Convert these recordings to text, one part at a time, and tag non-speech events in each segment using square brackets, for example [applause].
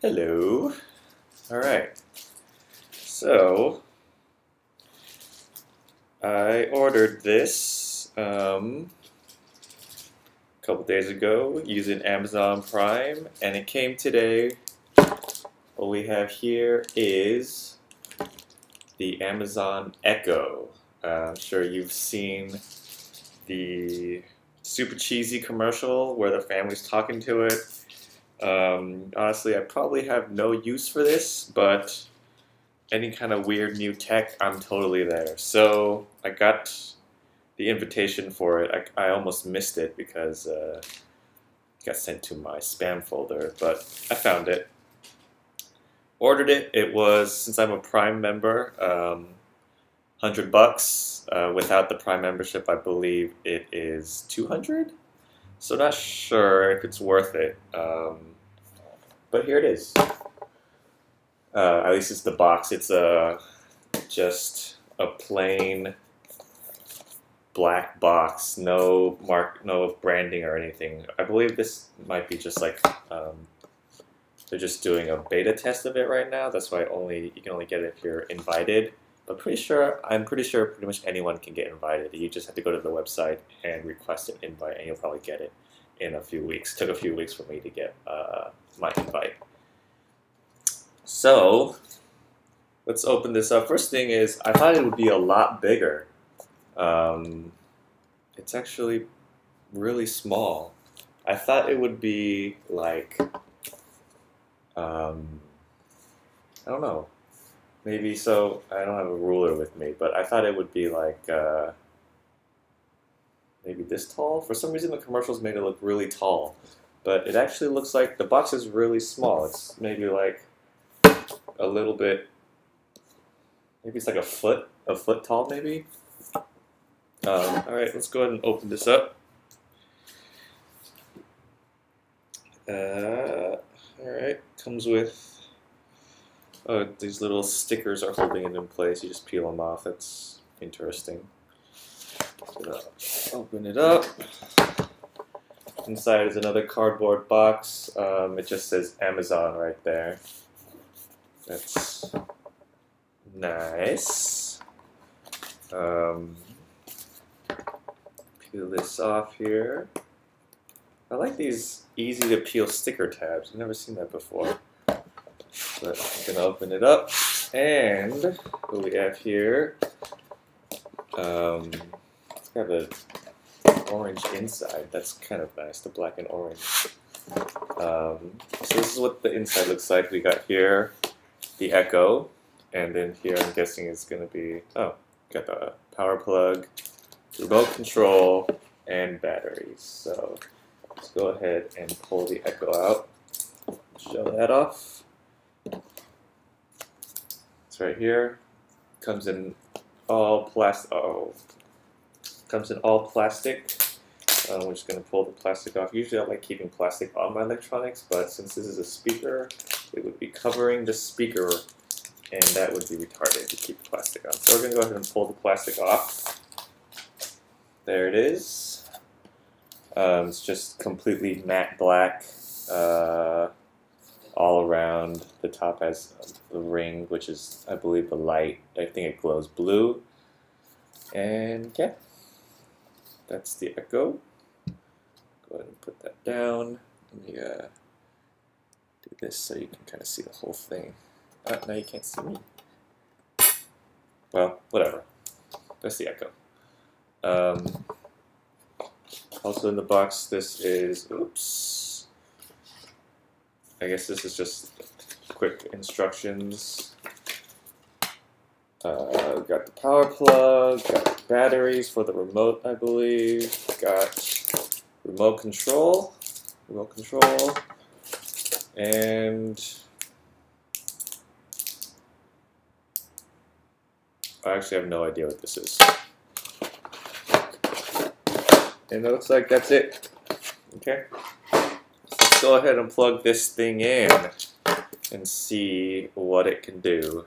Hello. All right. So I ordered this um, a couple days ago using Amazon Prime, and it came today. What we have here is the Amazon Echo. Uh, I'm sure you've seen the super cheesy commercial where the family's talking to it. Um, honestly, I probably have no use for this, but any kind of weird new tech, I'm totally there. So I got the invitation for it. I, I almost missed it because uh, it got sent to my spam folder, but I found it. Ordered it. It was since I'm a Prime member, um, hundred bucks. Uh, without the Prime membership, I believe it is two hundred. So not sure if it's worth it. Um, but here it is. Uh, at least it's the box. It's a just a plain black box, no mark, no branding or anything. I believe this might be just like um, they're just doing a beta test of it right now. That's why only you can only get it if you're invited. But pretty sure I'm pretty sure pretty much anyone can get invited. You just have to go to the website and request an invite, and you'll probably get it in a few weeks. Took a few weeks for me to get uh, my invite. So let's open this up. First thing is, I thought it would be a lot bigger. Um, it's actually really small. I thought it would be like, um, I don't know, maybe so. I don't have a ruler with me, but I thought it would be like uh, maybe this tall. For some reason, the commercials made it look really tall, but it actually looks like the box is really small. It's maybe like a little bit, maybe it's like a foot, a foot tall, maybe. Um, all right, let's go ahead and open this up. Uh, all right, comes with oh, these little stickers are holding it in place. You just peel them off. That's interesting. So open it up. Inside is another cardboard box. Um, it just says Amazon right there. That's nice. Um, peel this off here. I like these easy to peel sticker tabs. I've never seen that before. But I'm gonna open it up, and what we have here, um, it's got a orange inside. That's kind of nice, the black and orange. Um, so this is what the inside looks like. We got here the Echo, and then here I'm guessing it's going to be, oh, got the power plug, remote control, and batteries. So let's go ahead and pull the Echo out. Show that off. It's right here. Comes in all plastic. Oh, comes in all plastic. Uh, we're just going to pull the plastic off. Usually I like keeping plastic on my electronics, but since this is a speaker, it would be covering the speaker, and that would be retarded to keep the plastic on. So we're going to go ahead and pull the plastic off. There it is. Um, it's just completely matte black uh, all around. The top has the ring, which is, I believe, the light. I think it glows blue. And yeah, that's the Echo. Go ahead and put that down. Let me uh, do this so you can kind of see the whole thing. Uh, now you can't see me. Well, whatever. That's the Echo. Um, also in the box, this is, oops. I guess this is just quick instructions. Uh, got the power plug, got batteries for the remote, I believe, got remote control, remote control, and I actually have no idea what this is. And it looks like that's it. Okay. Let's go ahead and plug this thing in and see what it can do.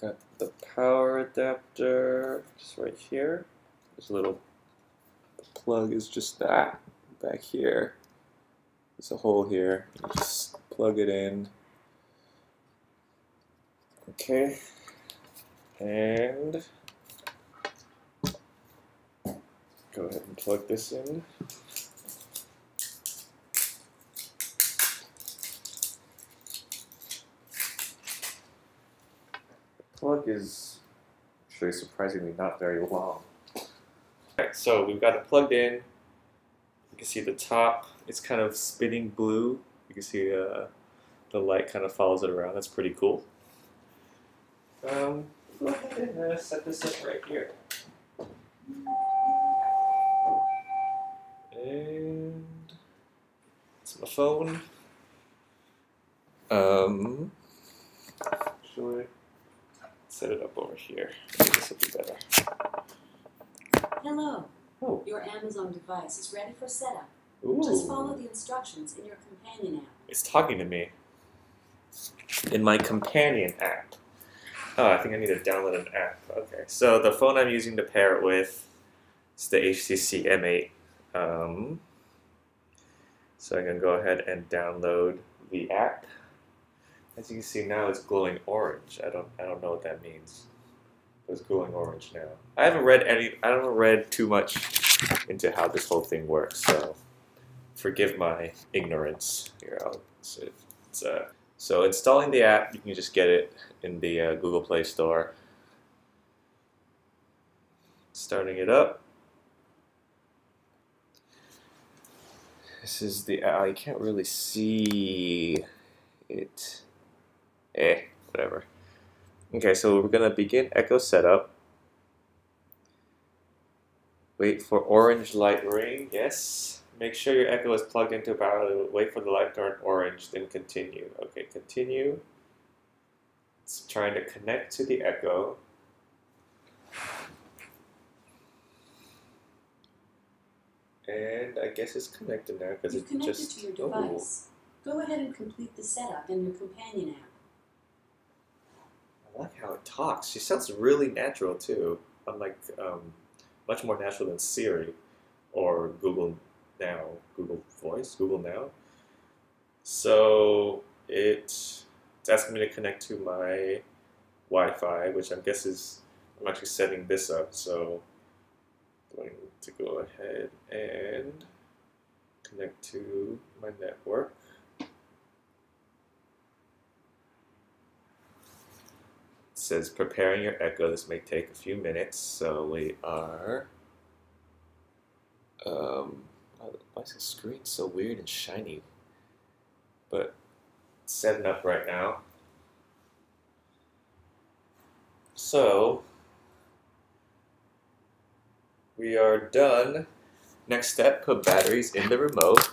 Got the power adapter just right here. A little plug is just that back here. There's a hole here. Just plug it in. Okay. And go ahead and plug this in. The plug is actually surprisingly not very long. Alright, so we've got it plugged in. You can see the top, it's kind of spinning blue. You can see uh, the light kind of follows it around. That's pretty cool. Um, go ahead and uh, set this up right here. And it's my phone. Um, I set it up over here? Maybe this will be better. Hello. Oh. Your Amazon device is ready for setup. Ooh. Just follow the instructions in your companion app. It's talking to me in my companion app. Oh, I think I need to download an app. Okay, so the phone I'm using to pair it with is the HTC M8. Um, so I can go ahead and download the app. As you can see now, it's glowing orange. I don't, I don't know what that means. It's glowing orange now. I haven't read any. I haven't read too much into how this whole thing works. So forgive my ignorance here. I'll, it's, it's, uh, so installing the app, you can just get it in the uh, Google Play Store. Starting it up. This is the, I can't really see it. Eh, whatever. Okay, so we're gonna begin Echo setup. Wait for orange light ring, yes. Make sure your Echo is plugged into a power. Wait for the light to turn orange, then continue. Okay, continue. It's trying to connect to the Echo. And I guess it's connected now because You've connected just. to your oh. device. Go ahead and complete the setup in your companion app. I like how it talks. She sounds really natural too, unlike um, much more natural than Siri or Google Now, Google Voice, Google Now. So it, it's asking me to connect to my Wi-Fi, which I guess is I'm actually setting this up. So I'm going to go ahead and connect to my network. says preparing your echo. This may take a few minutes, so we are. Um, why is the screen so weird and shiny? But setting up right now. So we are done. Next step: put batteries in the remote.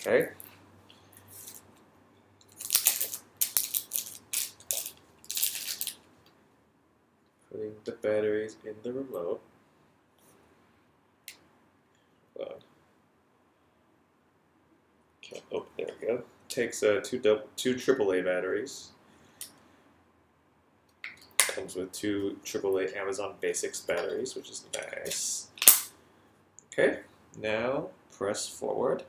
Okay. Putting the batteries in the remote. Hold on. Okay, oh, there we go. Takes uh, two double, two AAA batteries. Comes with two AAA Amazon Basics batteries, which is nice. Okay, now press forward.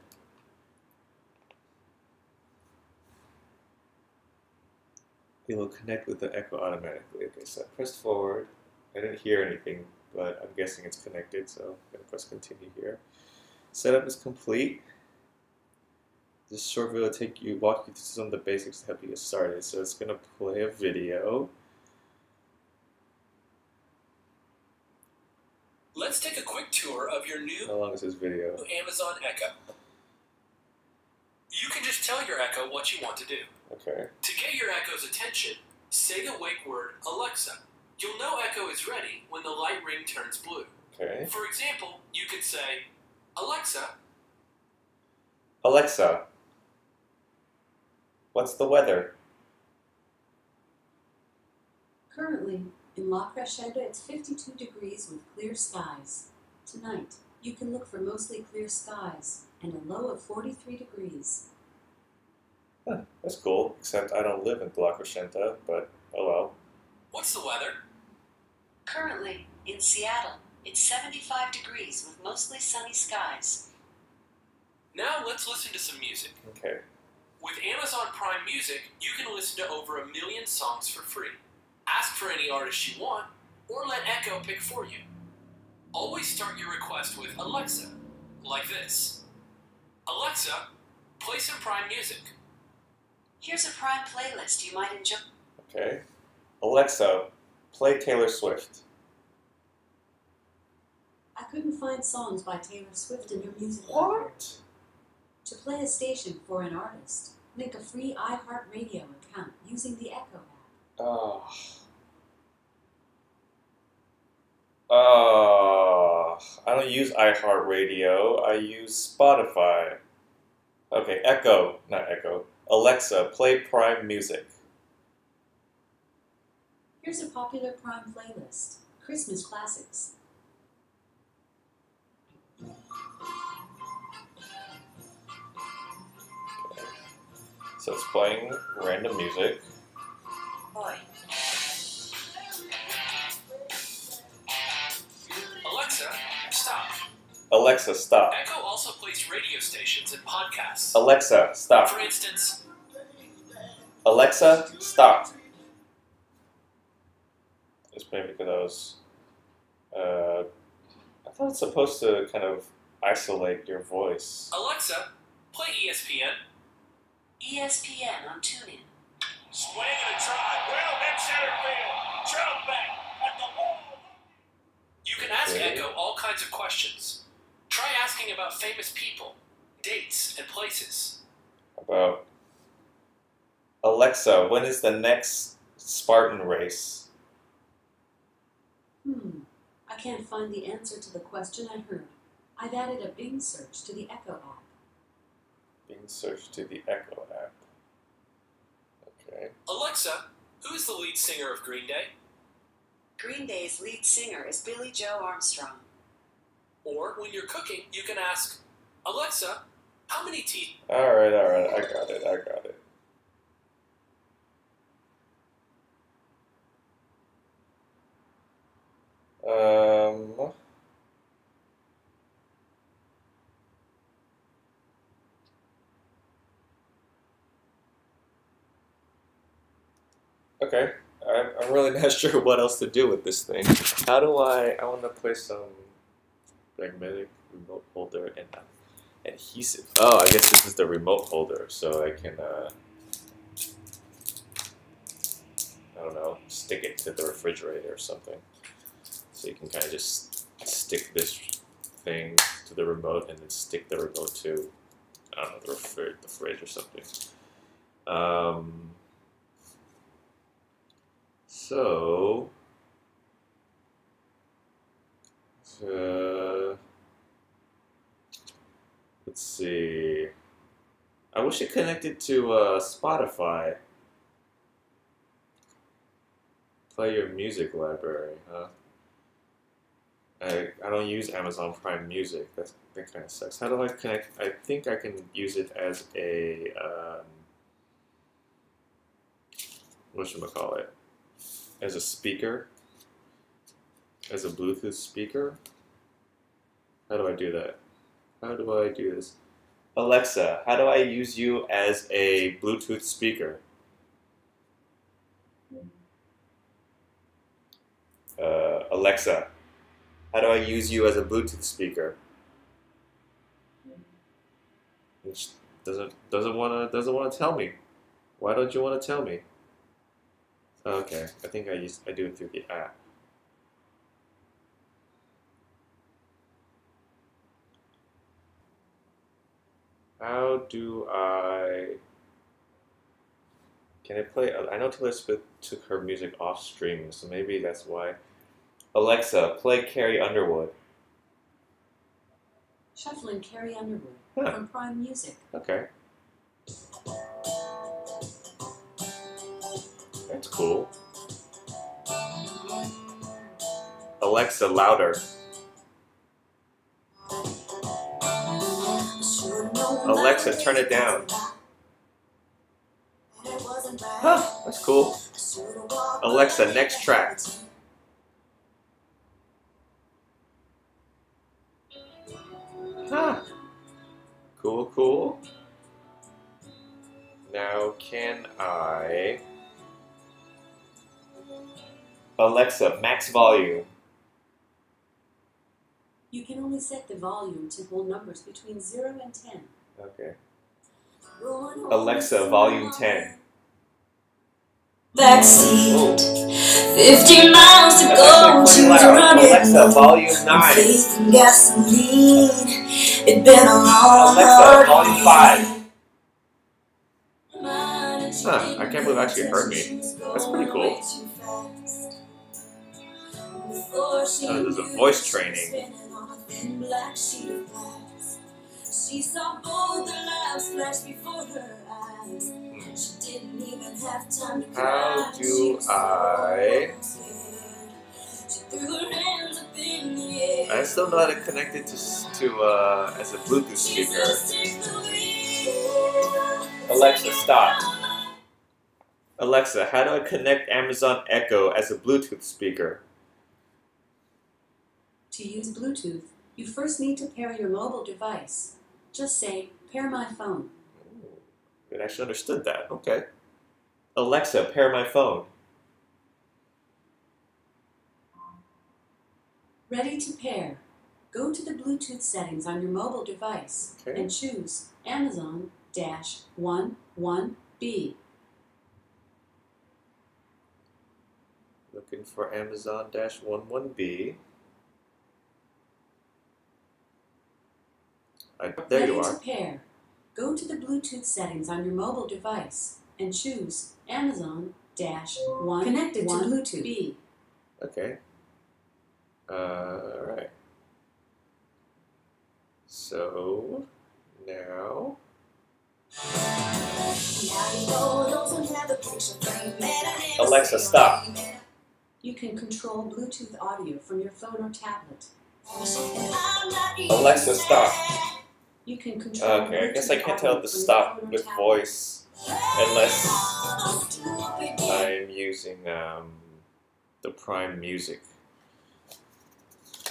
it will connect with the echo automatically. Okay, so I pressed forward. I didn't hear anything, but I'm guessing it's connected, so I'm going to press continue here. Setup is complete. This short video will take you, walk you through some of the basics to help you get started. So it's going to play a video. Let's take a quick tour of your new How long is this video? Amazon Echo. You can just tell your Echo what you want to do. Okay. To get your Echo's attention, say the wake word Alexa. You'll know Echo is ready when the light ring turns blue. Okay. For example, you could say, Alexa, Alexa, what's the weather? Currently, in La Crescenta, it's 52 degrees with clear skies. Tonight, you can look for mostly clear skies and a low of 43 degrees. Huh, that's cool, except I don't live in La Crescenta, but oh well. What's the weather? Currently, in Seattle, it's 75 degrees with mostly sunny skies. Now let's listen to some music. Okay. With Amazon Prime Music, you can listen to over a million songs for free. Ask for any artist you want, or let Echo pick for you. Always start your request with Alexa, like this Alexa, play some Prime music. Here's a prime playlist you might enjoy. Okay. Alexa, play Taylor Swift. I couldn't find songs by Taylor Swift in your music library. What? To play a station for an artist, make a free iHeartRadio account using the Echo app. Oh. Oh. I don't use iHeartRadio. I use Spotify. Okay, Echo, not Echo. Alexa, play Prime Music. Here's a popular Prime playlist Christmas classics. So it's playing random music. Boy. Alexa, stop. Alexa, stop. Echo also plays radio stations and podcasts. Alexa, stop. For instance, Alexa, stop. It's playing because I was. Uh, I thought it's supposed to kind of isolate your voice. Alexa, play ESPN. ESPN on TuneIn. Swing and a drive. Well hit center field. Drilled back at the wall. You can ask Echo all kinds of questions. Try asking about famous people, dates, and places. About Alexa, when is the next Spartan race? Hmm. I can't find the answer to the question I heard. I've added a Bing search to the Echo app. Being searched to the Echo app. Okay. Alexa, who is the lead singer of Green Day? Green Day's lead singer is Billie Joe Armstrong. Or when you're cooking, you can ask, Alexa, how many teeth? All right, all right. I got it. I got it. Um. Okay, I'm, really [laughs] not sure what else to do with this thing. How do I? I want to play some magnetic remote holder and adhesive. Oh, I guess this is the remote holder, so I can, uh, I don't know, stick it to the refrigerator or something. So you can kind of just stick this thing to the remote and then stick the remote to, I don't know, the, refri- the fridge or something. Um, so, uh, let's see. I wish it connected to uh, Spotify. Play your music library, huh? I, I don't use Amazon Prime Music. That's, that kind of sucks. How do I connect? I think I can use it as a um, what should I call it? As a speaker, as a Bluetooth speaker. How do I do that? How do I do this? Alexa, how do I use you as a Bluetooth speaker? Uh, Alexa, how do I use you as a Bluetooth speaker? Doesn't doesn't wanna doesn't wanna tell me. Why don't you wanna tell me? Okay, I think I use I do it through the app. How do I? Can I play? Uh, I know Taylor Swift took her music off streaming, so maybe that's why. Alexa, play Carrie Underwood. Shuffling Carrie Underwood Huh. from Prime Music. Okay. Cool. Alexa, louder. Alexa, turn it down. Huh, that's cool. Alexa, next track. Alexa, max volume. You can only set the volume to hold numbers between 0 and 10. Okay. Alexa, volume 10. Backseat, 50 miles to That's go, actually she quite was loud. running Alexa, volume on 9. faith gasoline. It'd been a long, Alexa, hard volume way. five. Huh, Huh, I can't believe it actually heard me. That's pretty cool. Oh, there's a voice training. She saw both the lives flash before her eyes. She didn't even have time to How cry. do She I- scared. She threw her hands up in the air. I still know how to connect it to, to uh, as a Bluetooth speaker. said, "Take the wheel." Alexa, stop. Alexa, how do I connect Amazon Echo as a Bluetooth speaker? To use Bluetooth, you first need to pair your mobile device. Just say, pair my phone. It actually understood that. Okay. Alexa, pair my phone. Ready to pair. Go to the Bluetooth settings on your mobile device Okay. and choose Amazon 11B. Looking for Amazon 11B. I, there Ready you to pair. Go to the Bluetooth settings on your mobile device and choose Amazon dash 1 connected to Bluetooth B. Okay. Uh, alright. So, now. Alexa, stop. You can control Bluetooth audio from your phone or tablet. Alexa, stop. You can control Okay, I guess I can't tell to stop with tablet. voice unless I'm using um, the Prime Music.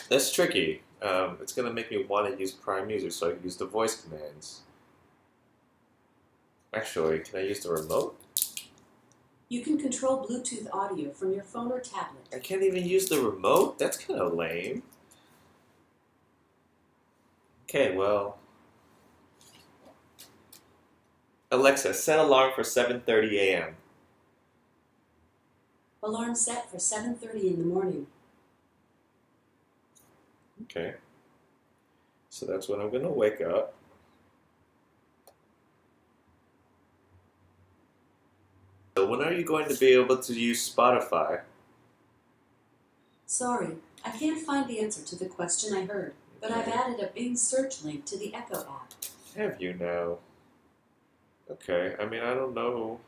That's tricky. Um, it's gonna make me want to use Prime Music, so I can use the voice commands. Actually, can I use the remote? You can control Bluetooth audio from your phone or tablet. I can't even use the remote? That's kind of lame. Okay, well. Alexa, set alarm for 7:30 a.m. Alarm set for 7:30 in the morning. Okay. So that's when I'm gonna wake up. So when are you going to be able to use Spotify? Sorry, I can't find the answer to the question I heard, but I've added a Bing search link to the Echo app. Have you now? Okay, I mean, I don't know.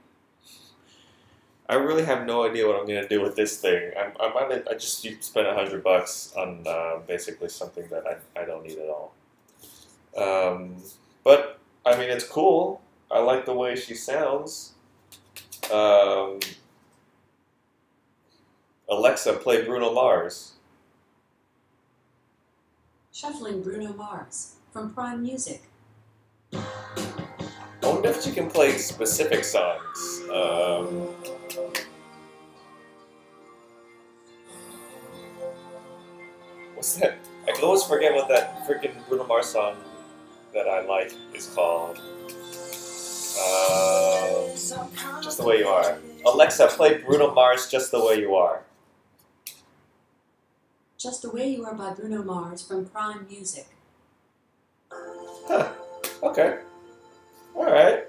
I really have no idea what I'm gonna do with this thing. I'm, I might, I just spent a hundred bucks on uh, basically something that I, I don't need at all. Um, but I mean, it's cool. I like the way she sounds. Um, Alexa, play Bruno Mars. Shuffling Bruno Mars from Prime Music. If she can play specific songs. Um, what's that? I can always forget what that freaking Bruno Mars song that I like is called. Um, just the way you are. Alexa, play Bruno Mars "Just the Way You Are." Just the Way You Are by Bruno Mars from Prime Music. Huh. Okay. All right.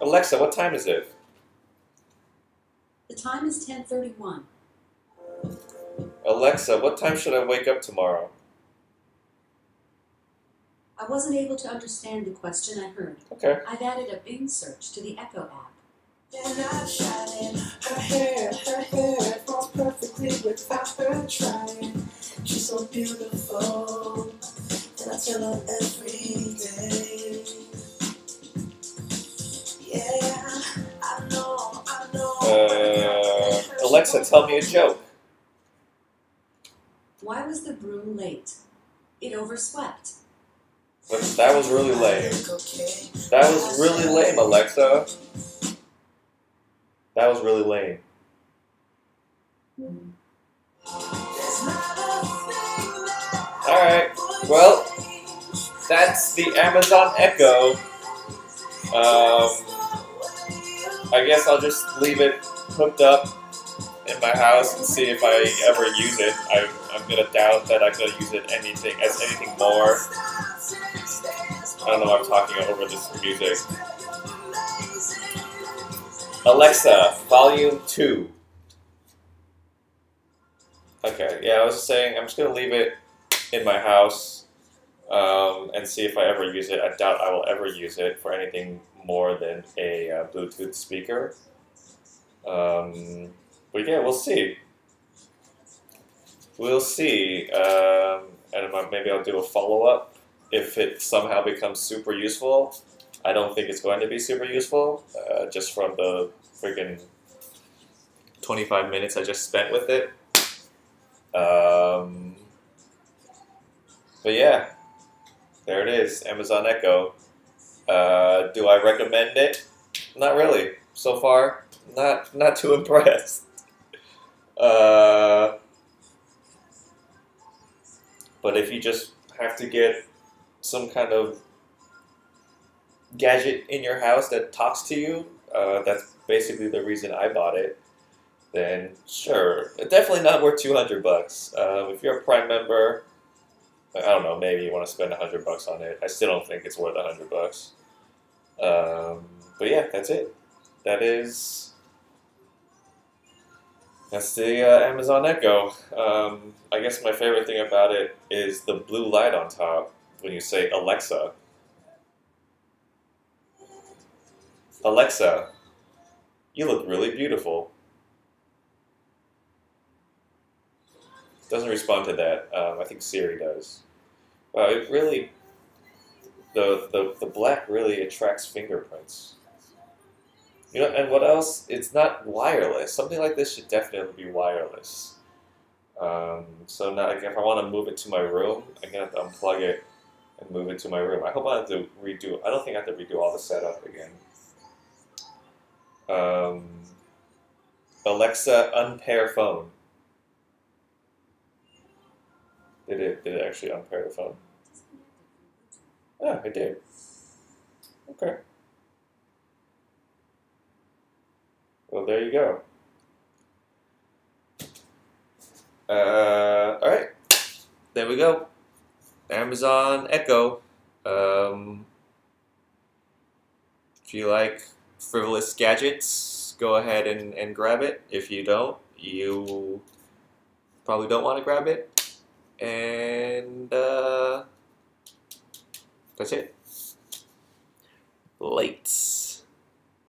Alexa, what time is it? The time is 10:31. Alexa, what time should I wake up tomorrow? I wasn't able to understand the question I heard. Okay. I've added a Bing search to the Echo app. Her hair, her hair falls perfectly without her trying. She's so beautiful, and I tell her every tell me a joke. Why was the broom late? It overswept. But that was really lame. That was really lame, Alexa. That was really lame. Alright, well, that's the Amazon Echo. Um, I guess I'll just leave it hooked up in my house and see if I ever use it. I, I'm gonna doubt that I'm gonna use it anything as anything more. I don't know. I'm talking over this music. Alexa, volume two. Okay, yeah, I was saying I'm just gonna leave it in my house um, and see if I ever use it. I doubt I will ever use it for anything more than a uh, Bluetooth speaker. Um, but yeah, we'll see. We'll see. Um, and maybe I'll do a follow up if it somehow becomes super useful. I don't think it's going to be super useful, uh, just from the freaking 25 minutes I just spent with it. Um, but yeah, there it is, Amazon Echo. Uh, do I recommend it? Not really. So far, not not too [laughs] impressed. Uh, but if you just have to get some kind of gadget in your house that talks to you, uh, that's basically the reason I bought it. Then sure, definitely not worth two hundred bucks. Um, if you're a Prime member, I don't know, maybe you want to spend hundred bucks on it. I still don't think it's worth hundred bucks. Um, but yeah, that's it. That is that's the uh, Amazon Echo. Um, I guess my favorite thing about it is the blue light on top when you say Alexa. Alexa, you look really beautiful. Doesn't respond to that. Um, I think Siri does. Wow, it really the, the the black really attracts fingerprints. You know, and what else? It's not wireless. Something like this should definitely be wireless. Um, so now, like, if I want to move it to my room, I'm gonna have to unplug it and move it to my room. I hope I have to redo. I don't think I have to redo all the setup again. Um, Alexa, unpair phone. Did it? Did it actually unpair the phone? Yeah, it did. Okay. Well, there you go. Uh, all right, there we go. Amazon Echo. Um, if you like frivolous gadgets, go ahead and, and grab it. If you don't, you probably don't want to grab it. And uh, that's it. Late.